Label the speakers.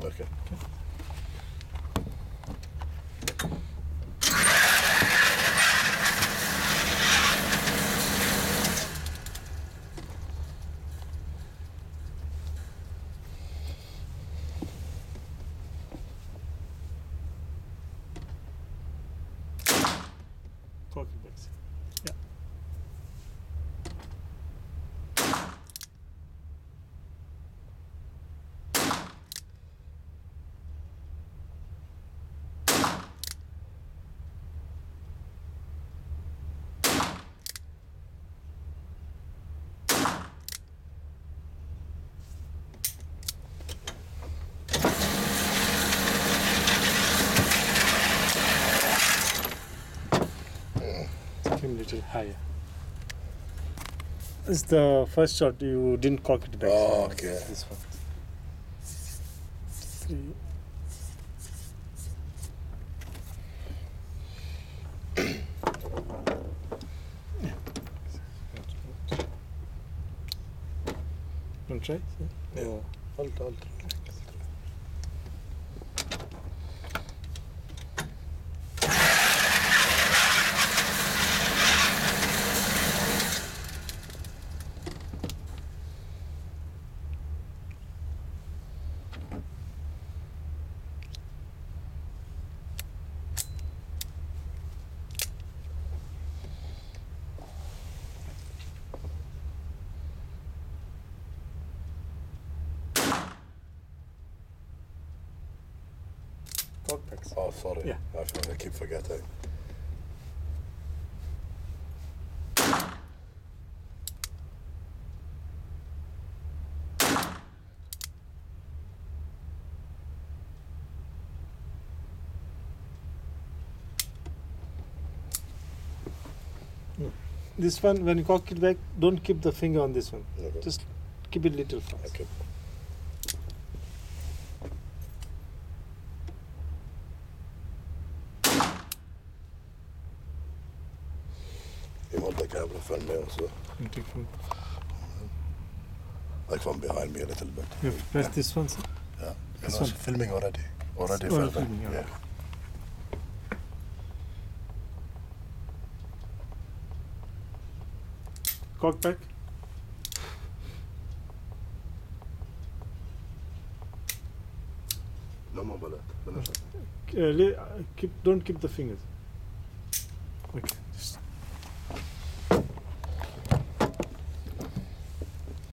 Speaker 1: Okay.
Speaker 2: Yeah. Little higher. It's the first shot you didn't cock it back.
Speaker 1: Oh,
Speaker 2: sir.
Speaker 1: okay.
Speaker 2: This one. Three. Yeah. Want to try?
Speaker 1: Yeah. Halt, halt.
Speaker 2: Back. sir.
Speaker 1: Oh, sorry.
Speaker 2: Yeah.
Speaker 1: I, I keep forgetting.
Speaker 2: This one, when you cock it back, don't keep the finger on this one.
Speaker 1: Okay.
Speaker 2: Just keep it little fast.
Speaker 1: Okay. You want the camera from me also?
Speaker 2: Take from-
Speaker 1: Like from behind me a little bit.
Speaker 2: You have to press this one, sir.
Speaker 1: Yeah.
Speaker 2: This
Speaker 1: know,
Speaker 2: one?
Speaker 1: filming already. Already
Speaker 2: It's already
Speaker 1: filming.
Speaker 2: filming,
Speaker 1: yeah.
Speaker 2: okay. Cock back.
Speaker 1: No more bullet.
Speaker 2: Uh, uh, keep, don't keep the fingers.